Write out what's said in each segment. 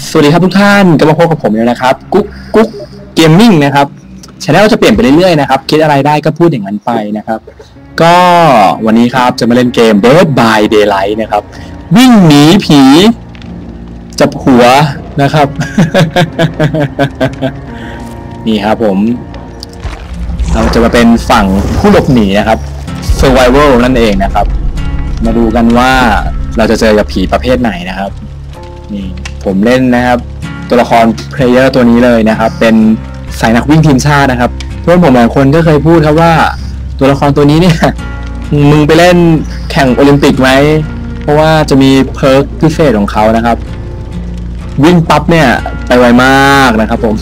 สวัสดีครับทุกท่านก็มาพบกับผมแล้วนะครับ กุ๊กกุ๊กเกมมิ่งนะครับช anel จะเปลี่ยนไปเรื่อยๆนะครับ คิดอะไรได้ก็พูดอย่างนั้นไปนะครับ ก็วันนี้ครับจะมาเล่นเกม Dead by Daylight นะครับ วิ่งหนีผี จับหัวนะครับ นี่ครับผม เราจะมาเป็นฝั่งผู้หลบหนีนะครับ Survival นั่นเองนะครับ มาดูกันว่าเราจะเจอกับผีประเภทไหนนะครับ นี่ ผมเล่นนะครับ ตัวละคร player ตัวนี้เลยนะครับ เป็นสายนักวิ่งทีมชาตินะครับ เพื่อนผมหลายคนก็เคยพูดครับว่า ตัวละครตัวนี้เนี่ยมึงไปเล่นแข่งโอลิมปิกไหมเพราะว่าจะมี perk พิเศษของเขานะครับ วิ่งปั๊บเนี่ยไปไวมากนะครับผม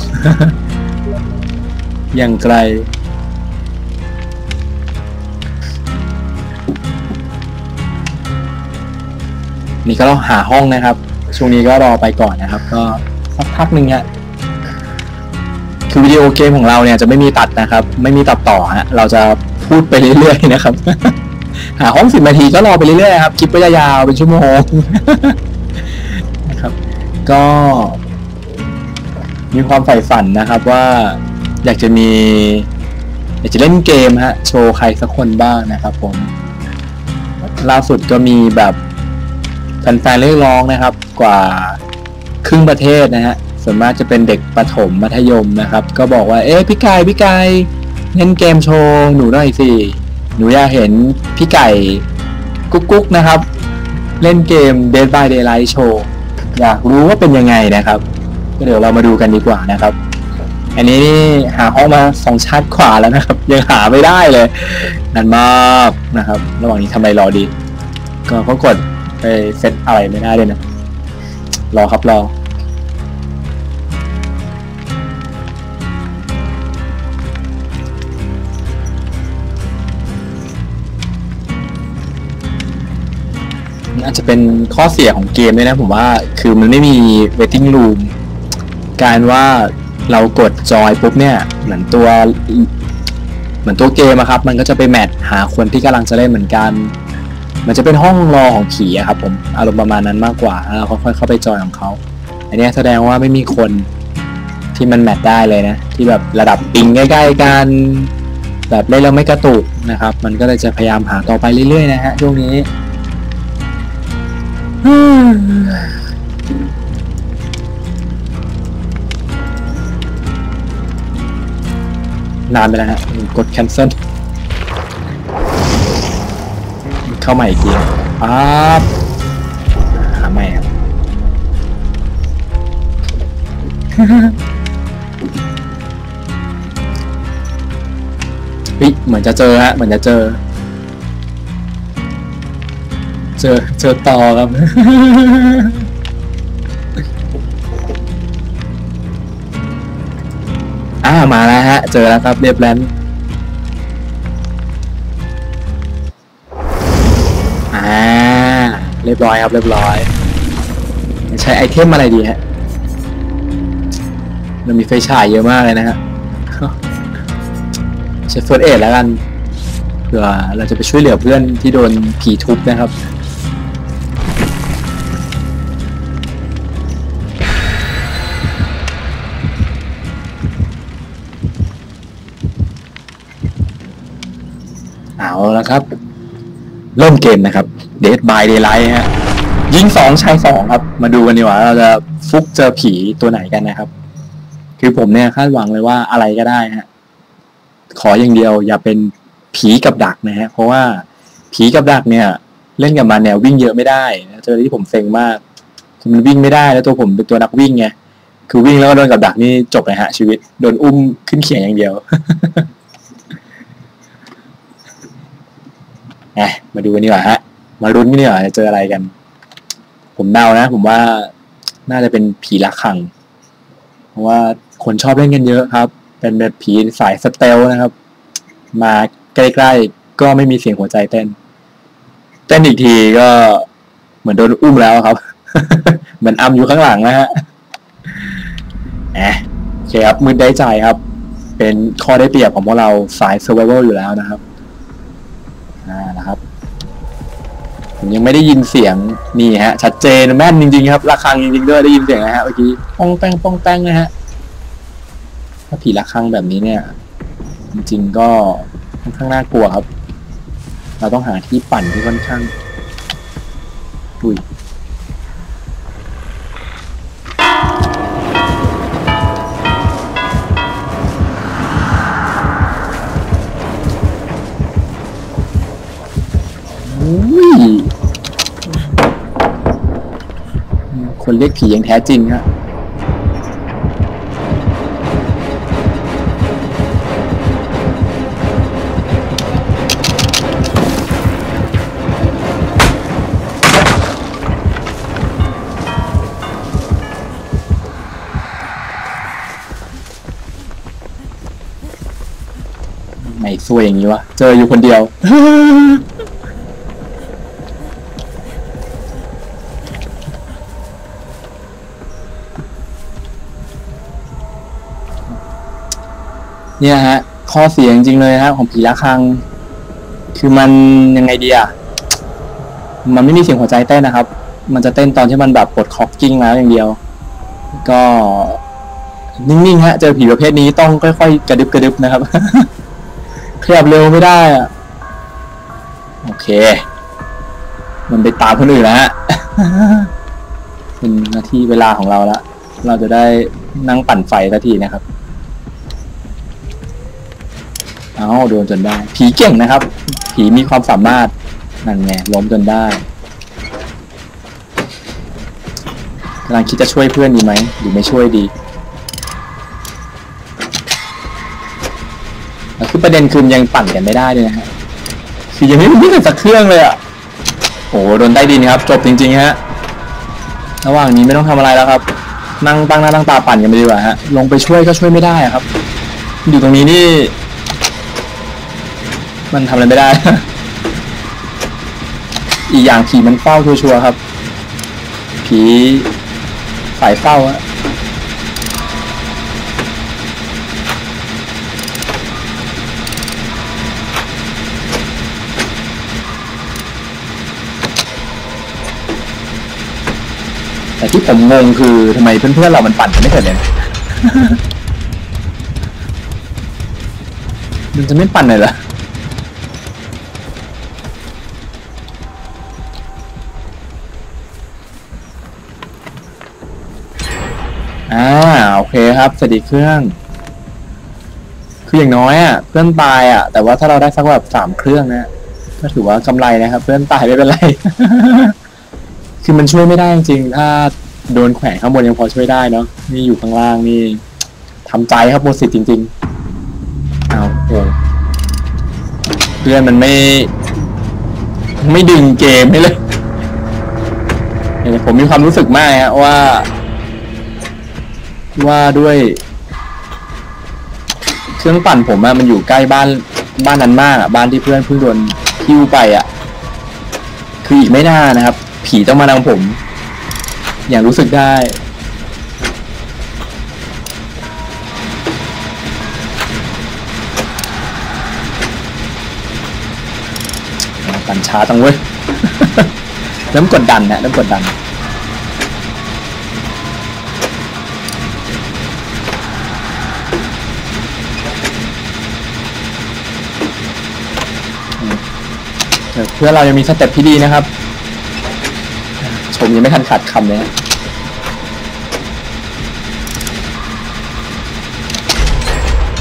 อย่างไกลนี่ก็ต้องหาห้องนะครับ ช่วงนี้ก็รอไปก่อนนะครับ ก็สักพักหนึ่งฮะคือวิดีโอเกมของเราเนี่ยจะไม่มีตัดนะครับ ไม่มีตัดต่อฮะเราจะพูดไปเรื่อยๆนะครับ หาห้องสิบนาทีก็รอไปเรื่อยๆครับคลิปก็จะยาวเป็นชั่วโมงนะครับ ก็ มีความใฝ่ฝันนะครับว่าอยากจะมี อยากจะเล่นเกมฮะ โชว์ใครสักคนบ้างนะครับผม ล่าสุดก็มีแบบ แฟนๆเรียกร้องนะครับกว่าครึ่งประเทศนะฮะส่วนมากจะเป็นเด็กประถมมัธยมนะครับ ก็บอกว่าเอ๊ะพี่ไก่พี่ไก่เล่นเกมโชว์หนูหน่อยสิหนูอยากเห็นพี่ไก่กุ๊กกุ๊กนะครับ เล่นเกม Dead by Daylight Show อยากรู้ว่าเป็นยังไงนะครับก็เดี๋ยวเรามาดูกันดีกว่านะครับ อันนี้นี่หาห้องมาสองชาติขวาแล้วนะครับ ยังหาไม่ได้เลยนันมากนะครับ ระหว่างนี้ทำอะไรรอดี ก็ก็กด ไปเซตอะไรไม่ได้เลยนะ รอครับรออาจจะเป็นข้อเสียของเกมด้วยนะผมว่าคือมันไม่มี waiting room การว่าเรากดจอยปุ๊บเนี่ย เหมือนตัว เหมือนตัวเกมอะครับ มันก็จะไปแมทหาคนที่กำลังจะเล่นเหมือนกัน มันจะเป็นห้องรอของผีอะครับผมอารมณ์ประมาณนั้นมากกว่าแล้วเราค่อยๆเข้าไปจอยของเขาอันนี้แสดงว่าไม่มีคนที่มันแมทได้เลยนะ ที่แบบระดับปิงใกล้ๆกันแบบเล่นแล้วไม่กระตุกนะครับ มันก็เลยจะพยายามหาต่อไปเรื่อยๆนะฮะช่วงนี้นานไปแล้วฮะกด cancel เข้าใหม่อีกทีปั๊บหาใหม่ครับเฮ้ยเหมือนจะเจอฮะเหมือนจะเจอ เจอเจอต่อครับอ่ามาแล้วฮะ เจอแล้วครับเรียบแลน เรียบร้อยครับเรียบร้อย ใช้ item อะไรดีฮะเรามีไฟฉายเยอะมากเลยนะฮะใช้ first aid แล้วกันเผื่อเราจะไปช่วยเหลือเพื่อนที่โดนผีทุบนะครับเอาแล้วครับ เริ่มเกมนะครับ Dead by Daylight ฮะยิงสองชายสองครับ มาดูกันดีกว่าเราจะฟุกเจอผีตัวไหนกันนะครับ คือผมเนี่ยคาดหวังเลยว่าอะไรก็ได้ฮะขออย่างเดียวอย่าเป็นผีกับดักนะฮะเพราะว่าผีกับดักเนี่ย เล่นกับมันเนี่ยวิ่งเยอะไม่ได้นะเจอที่ผมเซ็งมากมันวิ่งไม่ได้แล้วตัวผมเป็นตัวนักวิ่งไงคือวิ่งแล้วก็โดนกับดักนี่จบเลยฮะชีวิตโดนอุ้มขึ้นเขียงอย่างเดียวอะมาดูกันดีกว่าฮะ มาลุ้นกันดีกว่าจะเจออะไรกัน ผมเดานะ ผมว่าน่าจะเป็นผีละขัง เพราะว่าคนชอบเล่นกันเยอะครับ เป็นแบบผีสายสเตลนะครับ มาใกล้ๆก็ไม่มีเสียงหัวใจเต้น เต้นอีกทีก็เหมือนโดนอุ้มแล้วครับ เหมือนอัมอยู่ข้างหลังนะฮะแอะโอเคครับมือได้ใจครับ เป็นข้อได้เปรียบของพวกเราสาย survival อยู่แล้วนะครับ ผมยังไม่ได้ยินเสียงนี่ฮะ ชัดเจนแม่นจริงๆครับระฆังจริงๆด้วยได้ยินเสียงนะฮะเมื่อกี้ป้องแป้งป้องแป้งนะฮะถ้าผีระฆังแบบนี้เนี่ย จริง ๆก็ค่อนข้างน่ากลัวครับ เราต้องหาที่ปั่นที่ค่อนข้างอุ้ย คนเรียกผีอย่างแท้จริงฮะไม่ซวยอย่างนี้วะ เจออยู่คนเดียว เนี่ยฮะ ข้อเสียจริงๆเลยฮะของผีละครัง คือมันยังไงดีอะมันไม่มีเสียงหัวใจเต้นนะครับ มันจะเต้นตอนที่มันแบบปลดคอกกิ้งแล้วอย่างเดียว ก็ นิ่งๆฮะ เจอผีประเภทนี้ต้องค่อยๆกระดึบกระดึบนะครับขยับเร็วไม่ได้อะโอเค มันไปตามคนอื่นแล้วฮะเป็นหน้าที่เวลาของเราละ เราจะได้นั่งปั่นไฟสักทีนะครับ เอาโดนจนได้ ผีเก่งนะครับ ผีมีความสามารถนั่นไงล้มจนได้กำลังคิดจะช่วยเพื่อนดีไหมหรือไม่ช่วยดีแล้วคือประเด็นคือยังปั่นกันไม่ได้เลยนะฮะคือยังไม่มีกันสักเครื่องเลยอะโอ้โดนใต้ดินครับ จบจริงๆฮะระหว่างนี้ไม่ต้องทำอะไรแล้วครับ นั่งตั้งหน้าตั้งตาปั่นกันไปดีกว่าฮะลงไปช่วยก็ช่วยไม่ได้อะครับ อยู่ตรงนี้นี่ มันทำอะไรไม่ได้ อีกอย่างผีมันเฝ้าชัวร์ครับ ผีสายเฝ้าอะแต่ที่ผมงงคือทำไมเพื่อนๆเรามันปั่นกันไม่เสร็จเลยนะมันจะไม่ปั่นเลยเหรอ โอเคครับสวัสดีเครื่อง คืออย่างน้อยอะเพื่อนตายอะ แต่ว่าถ้าเราได้สักแบบสามเครื่องนะก็ถือว่ากำไรนะครับ เพื่อนตายไม่เป็นไร คือมันช่วยไม่ได้จริงๆถ้าโดนแขวนข้างบนยังพอช่วยได้เนาะนี่อยู่ข้างล่างนี่ทำใจครับโมสิตจริง ๆ เอาโอ้เพื่อนมันไม่ ไม่ดึงเกมให้เลยเนี่ยผมมีความรู้สึกมากฮะว่า ว่าด้วย เครื่องปั่นผมอะมันอยู่ใกล้บ้านบ้านนั้นมากอะบ้านที่เพื่อนเพิ่งโดนคิวไปอะคืออีกไม่นานนะครับ ผีต้องมาทางผม อย่างรู้สึกได้ปั่นช้าจังเว้ยเริ่มกดดันนะเริ่มกดดัน พื่อเรายังมีสเต็ปที่ดีนะครับชมยังไม่ทันขาดคำเลยฮะ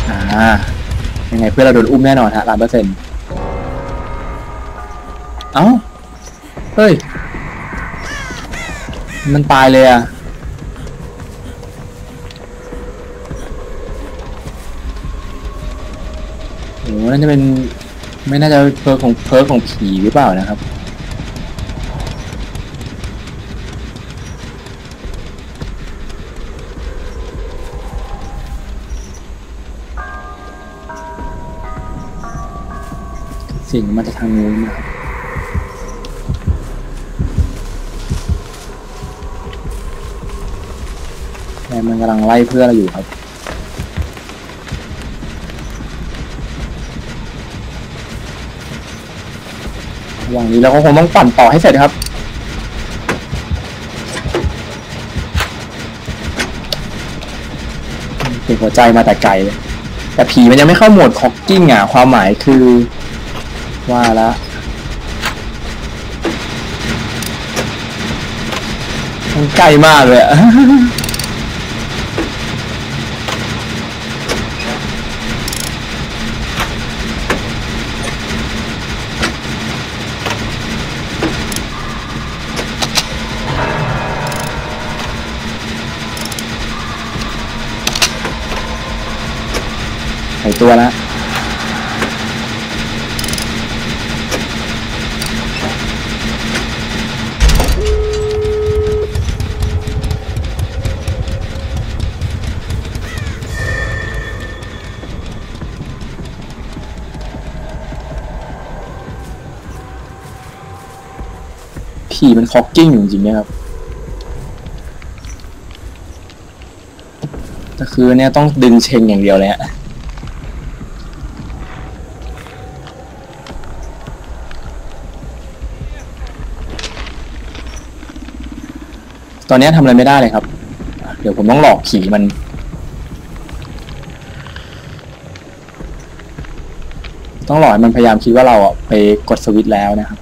อ่ายังไงเพื่อเราโดนอุ้มแน่นอนฮะล้านเปอร์เซ็นต์เอ้า เฮ้ย มันตายเลยอะโหน่าจะเป็น ไม่น่าจะเพิร์ของเพิร์ของผีหรือเปล่านะครับ สิ่งมันจะทางนู้นนะครับแต่มันกำลังไล่เพื่อนเราอยู่ครับ อระหว่างนี้เราก็คงต้องปั่นต่อให้เสร็จครับเป็นหัวใจมาแต่ไกลเลย แต่ผีมันยังไม่เข้าโหมดคอกกิ้งอะ ความหมายคือ ว่าละมันใกล้มากเลยอะ ตัวแล้วผีมันคอกกิ้งอยู่จริงๆนะครับแต่คือเนี่ยต้องดึงเชงอย่างเดียวเลยฮะ ตอนนี้ทำอะไรไม่ได้เลยครับ เดี๋ยวผมต้องหลอกผีมัน ต้องหลอกให้มันพยายามคิดว่าเราอะไปกดสวิตช์แล้วนะครับ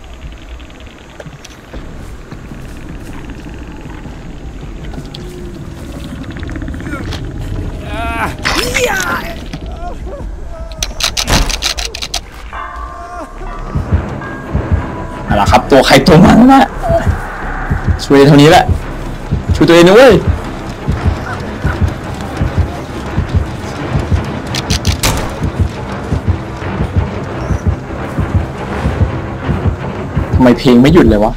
เอาละครับ ตัวใครตัวมันนะช่วยเท่านี้แหละ ตัวเองนะเว้ยทำไมเพลงไม่หยุดเลยวะ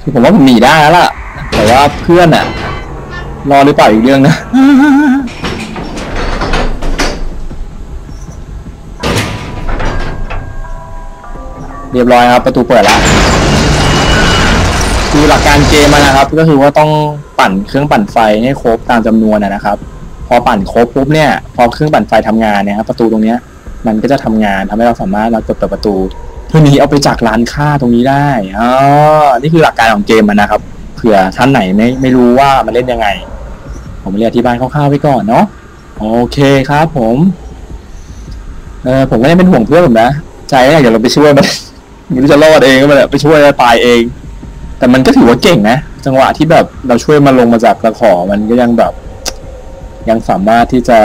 คือผมว่าผมหนีได้แล้วล่ะ แต่ว่าเพื่อนอะ รอหรือเปล่าอีกเรื่องนะ เรียบร้อยครับประตูเปิดแล้ว คือหลักการเกมมันนะครับ ก็คือว่าต้องปั่นเครื่องปั่นไฟให้ครบตามจำนวนนะครับ พอปั่นครบปุ๊บเนี่ย พอเครื่องปั่นไฟทำงานเนี่ยครับประตูตรงเนี้ยมันก็จะทำงานทำให้เราสามารถเรากดเปิดประตูเพื่อนี้เอาไปจากร้านค้าตรงนี้ได้อ๋อนี่คือหลักการของเกมมันนะครับ เผื่อท่านไหนไม่ไม่รู้ว่ามันเล่นยังไง ผมเรียนอธิบายคร่าวๆไว้ก่อนเนาะโอเคครับ ผมเออผมก็ยังเป็นห่วงเพื่อนผมนะใจอยากจะไปช่วยมันม่รู้จะรอดเองก็มันไปช่วยแล้วตายเอง แต่มันก็ถือว่าเก่งนะจังหวะที่แบบเราช่วยมันลงมาจากตะขอมันก็ยังแบบ ยังสามารถที่จะ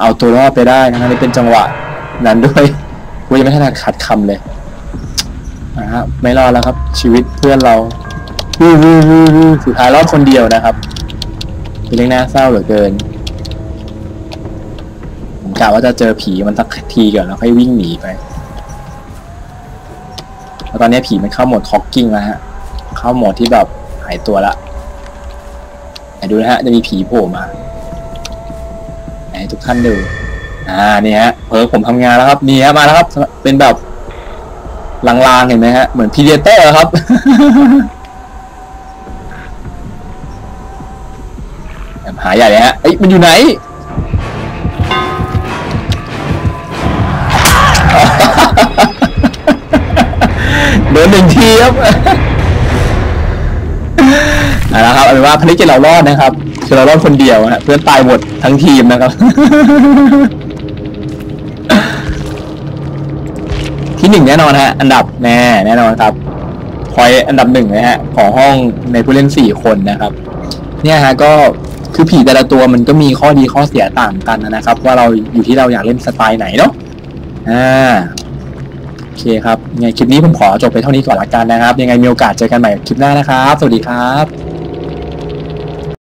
เอาตัวรอดไปได้ทั้งที่เป็นจังหวะนั้นด้วยกูยังไม่ทันขัดคำเลยนะฮะไม่รอดแล้วครับ ชีวิตเพื่อนเรา ฮู้ฮู้ฮู้ฮู้สุดท้ายรอดคนเดียวนะครับเป็นเรื่องน่าเศร้าเหลือเกินผมกะว่าจะเจอผีมันสักทีก่อนแล้วค่อยวิ่งหนีไปแล้วตอนนี้ผีมันเข้าโหมดคอกกิ้งแล้วฮะ เข้าโหมดที่แบบหายตัวละไหนดูนะฮะ จะมีผีโผล่มาไหนให้ทุกท่านดู อ่านี่ฮะเพิร์ผมทำงานแล้วครับนี่ฮะมาแล้วครับ เป็นแบบลางๆเห็นไหมฮะ เหมือนพีเดเตอร์ครับ หาใหญ่เลยฮะเอ้ยมันอยู่ไหนโดนหนึ่งทีครับเอาละครับเอาเป็นว่าภารกิจเรารอดนะครับ คือเรารอดคนเดียวฮะเพื่อนตายหมดทั้งทีมนะครับ ที่หนึ่งแน่นอนฮะ อันดับแน่แน่นอนครับพอยอันดับหนึ่งนะฮะ ของห้องในผู้เล่นสี่คนนะครับ เนี่ยฮะก็ คือผีแต่ละตัวมันก็มีข้อดีข้อเสียต่างกันนะครับ ว่าเราอยู่ที่เราอยากเล่นสไตล์ไหนเนาะอ่าโอเคครับยังไงคลิปนี้ผมขอจบไปเท่านี้ก่อนละกันนะครับ ยังไงมีโอกาสเจอกันใหม่คลิปหน้านะครับ สวัสดีครับ